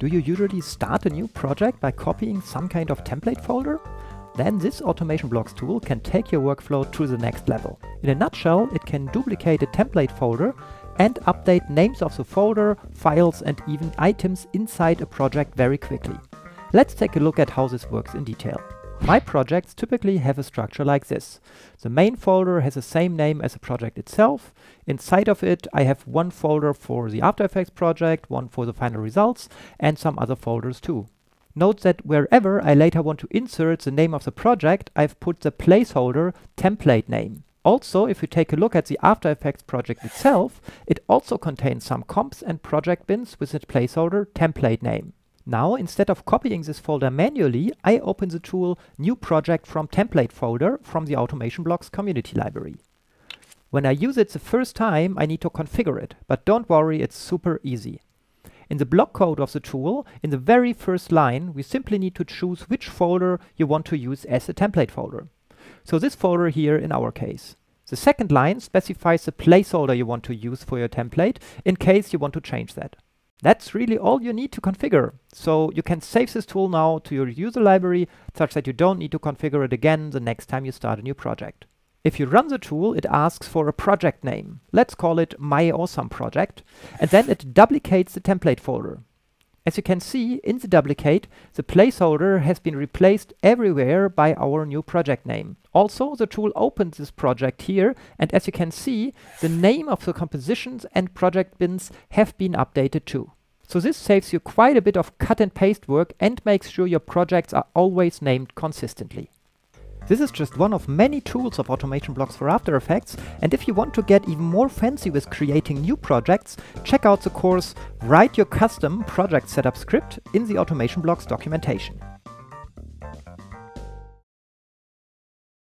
Do you usually start a new project by copying some kind of template folder? Then this Automation Blocks tool can take your workflow to the next level. In a nutshell, it can duplicate a template folder and update names of the folder, files and even items inside a project very quickly. Let's take a look at how this works in detail. My projects typically have a structure like this. The main folder has the same name as the project itself. Inside of it, I have one folder for the After Effects project, one for the final results, and some other folders too. Note that wherever I later want to insert the name of the project, I've put the placeholder template name. Also, if you take a look at the After Effects project itself, it also contains some comps and project bins with the placeholder template name. Now, instead of copying this folder manually, I open the tool New Project from Template folder from the Automation Blocks community library. When I use it the first time, I need to configure it, but don't worry, it's super easy. In the block code of the tool, in the very first line, we simply need to choose which folder you want to use as a template folder. So this folder here in our case. The second line specifies the placeholder you want to use for your template in case you want to change that. That's really all you need to configure. So you can save this tool now to your user library such that you don't need to configure it again the next time you start a new project. If you run the tool, it asks for a project name. Let's call it My Awesome Project. And then it duplicates the template folder. As you can see, in the duplicate, the placeholder has been replaced everywhere by our new project name. Also, the tool opens this project here, and as you can see, the name of the compositions and project bins have been updated too. So this saves you quite a bit of cut and paste work and makes sure your projects are always named consistently. This is just one of many tools of Automation Blocks for After Effects, and if you want to get even more fancy with creating new projects, check out the course Write Your Custom Project Setup Script in the Automation Blocks documentation.